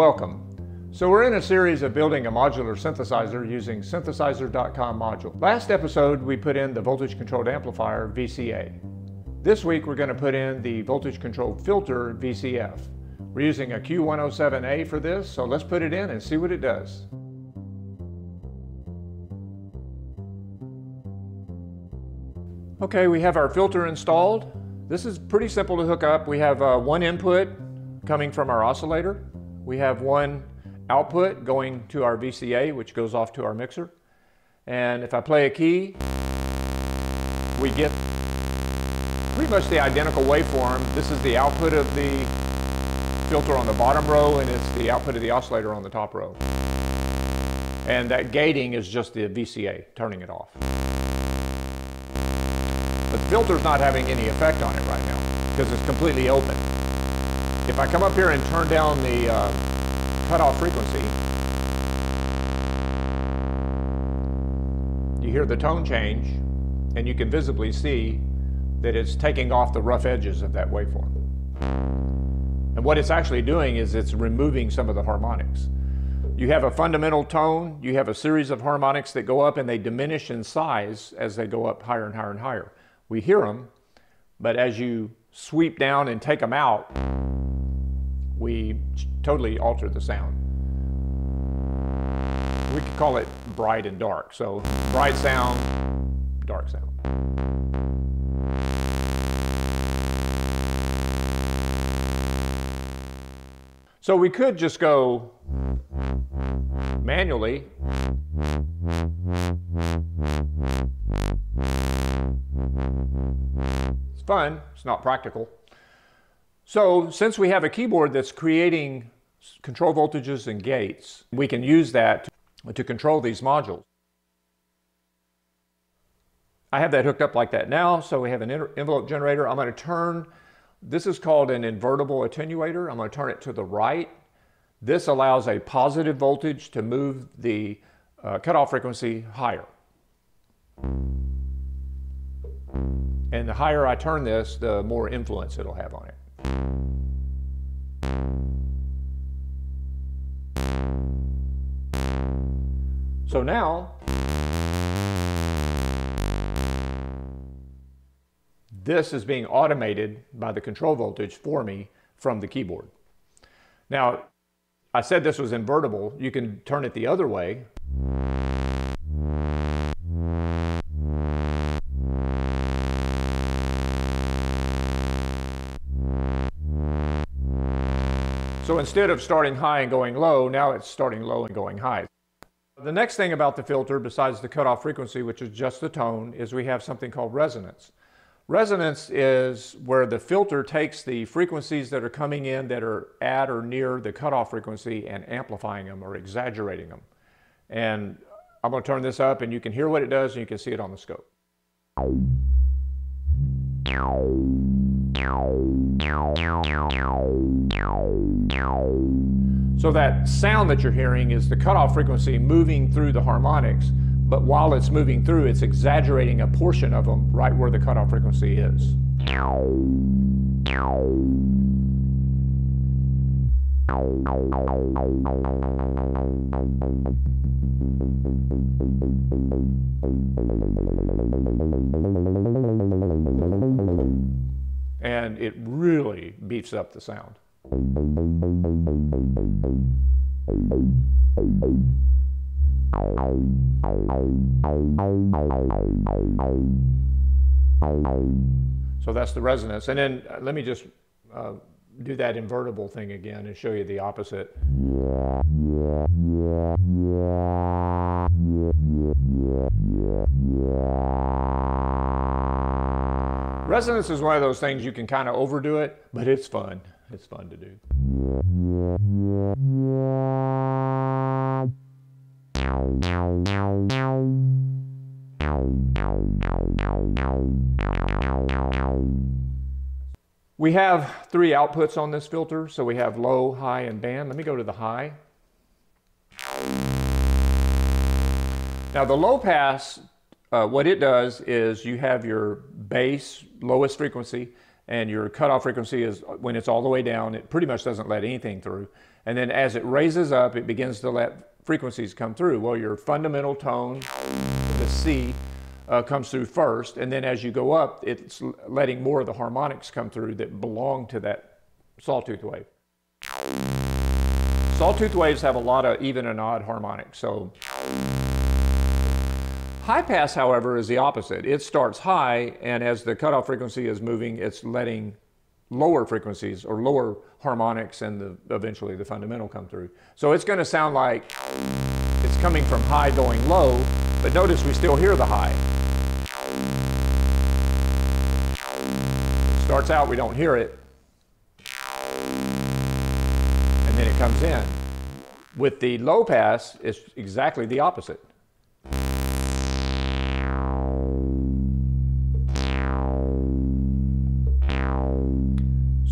welcome. So we're in a series of building a modular synthesizer using synthesizers.com module. Last episode we put in the voltage controlled amplifier VCA. This week we're going to put in the voltage controlled filter VCF. We're using a Q107A for this, so let's put it in and see what it does. Okay, we have our filter installed. This is pretty simple to hook up. We have uh, one input coming from our oscillator. We have one output going to our VCA, which goes off to our mixer. And if I play a key, we get pretty much the identical waveform. This is the output of the filter on the bottom row, and it's the output of the oscillator on the top row. And that gating is just the VCA, turning it off. But the filter's not having any effect on it right now, because it's completely open. If I come up here and turn down the uh, cutoff frequency, you hear the tone change, and you can visibly see that it's taking off the rough edges of that waveform. And what it's actually doing is it's removing some of the harmonics. You have a fundamental tone, you have a series of harmonics that go up and they diminish in size as they go up higher and higher and higher. We hear them, but as you sweep down and take them out, we totally alter the sound. We could call it bright and dark. So bright sound, dark sound. So we could just go manually. It's fun, it's not practical. So since we have a keyboard that's creating control voltages and gates, we can use that to, control these modules. I have that hooked up like that now, so we have an envelope generator. I'm going to turn, this is called an invertible attenuator. I'm going to turn it to the right. This allows a positive voltage to move the uh, cutoff frequency higher. And the higher I turn this, the more influence it'll have on it. So now, this is being automated by the control voltage for me from the keyboard. Now, I said this was invertible. You can turn it the other way. So instead of starting high and going low, now it's starting low and going high. The next thing about the filter, besides the cutoff frequency, which is just the tone, is we have something called resonance. Resonance is where the filter takes the frequencies that are coming in that are at or near the cutoff frequency and amplifying them or exaggerating them. And I'm going to turn this up and you can hear what it does and you can see it on the scope. So that sound that you're hearing is the cutoff frequency moving through the harmonics, but while it's moving through, it's exaggerating a portion of them right where the cutoff frequency is. And it really beefs up the sound. So that's the resonance. And then uh, let me just uh, do that invertible thing again and show you the opposite. Resonance is one of those things you can kind of overdo it, but it's fun. It's fun to do. We have three outputs on this filter. So we have low, high, and band. Let me go to the high. Now the low pass, uh, what it does is you have your bass, lowest frequency, and your cutoff frequency is when it's all the way down, it pretty much doesn't let anything through. And then as it raises up, it begins to let frequencies come through. Well, your fundamental tone, the C, uh, comes through first, and then as you go up, it's letting more of the harmonics come through that belong to that sawtooth wave. Sawtooth waves have a lot of even and odd harmonics, so High pass, however, is the opposite. It starts high, and as the cutoff frequency is moving, it's letting lower frequencies or lower harmonics and the, eventually the fundamental come through. So it's going to sound like it's coming from high going low, but notice we still hear the high. It starts out, we don't hear it, and then it comes in. With the low pass, it's exactly the opposite.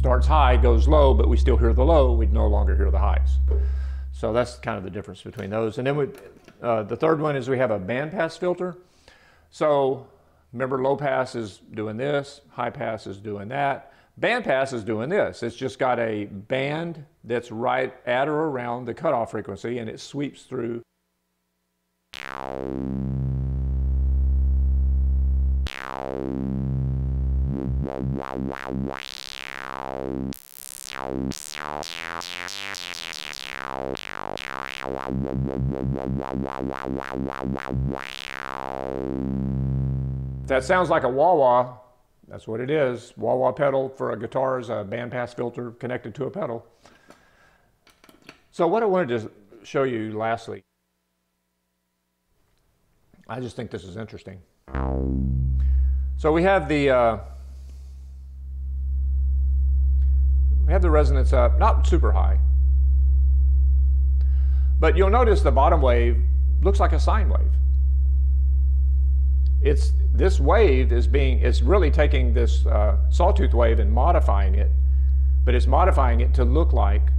Starts high, goes low, but we still hear the low, we no longer hear the highs. So that's kind of the difference between those. And then we, uh, the third one is we have a bandpass filter. So remember low pass is doing this, high pass is doing that. Bandpass is doing this. It's just got a band that's right at or around the cutoff frequency and it sweeps through. That sounds like a wah-wah. That's what it is. Wah-wah pedal for a guitar is a bandpass filter connected to a pedal. So what I wanted to show you lastly, I just think this is interesting. So we have the uh, We have the resonance up, not super high. But you'll notice the bottom wave looks like a sine wave. It's, this wave is being, it's really taking this uh, sawtooth wave and modifying it, but it's modifying it to look like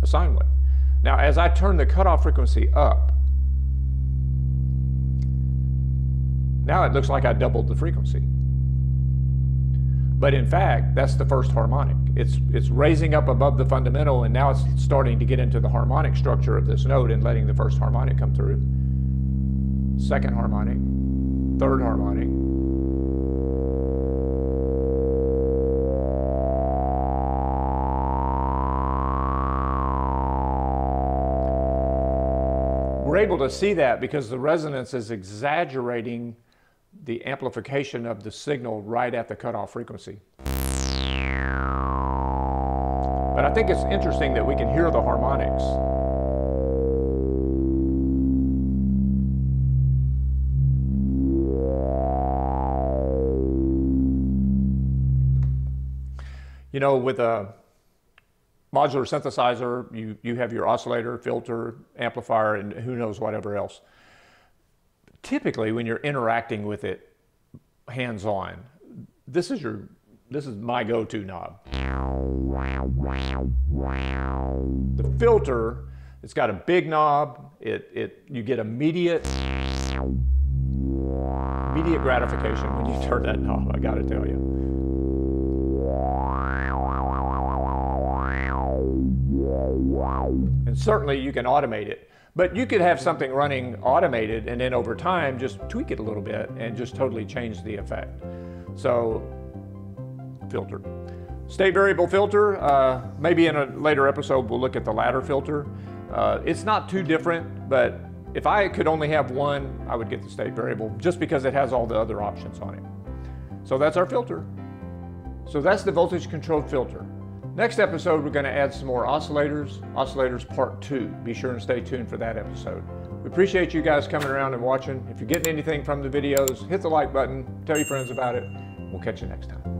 a sine wave. Now, as I turn the cutoff frequency up, now it looks like I doubled the frequency. But in fact, that's the first harmonic. It's, it's raising up above the fundamental and now it's starting to get into the harmonic structure of this note and letting the first harmonic come through. Second harmonic, third harmonic. We're able to see that because the resonance is exaggerating the amplification of the signal right at the cutoff frequency. But I think it's interesting that we can hear the harmonics. You know, with a modular synthesizer, you, you have your oscillator, filter, amplifier, and who knows whatever else typically when you're interacting with it hands-on, this is your this is my go-to knob. The filter, it's got a big knob. It, it, you get immediate, immediate gratification when you turn that knob, I gotta tell you. And certainly you can automate it. But you could have something running automated and then over time just tweak it a little bit and just totally change the effect. So, filter. State variable filter, uh, maybe in a later episode we'll look at the ladder filter. Uh, it's not too different, but if I could only have one, I would get the state variable just because it has all the other options on it. So that's our filter. So that's the voltage controlled filter. Next episode, we're going to add some more oscillators, oscillators part two. Be sure and stay tuned for that episode. We appreciate you guys coming around and watching. If you're getting anything from the videos, hit the like button, tell your friends about it. We'll catch you next time.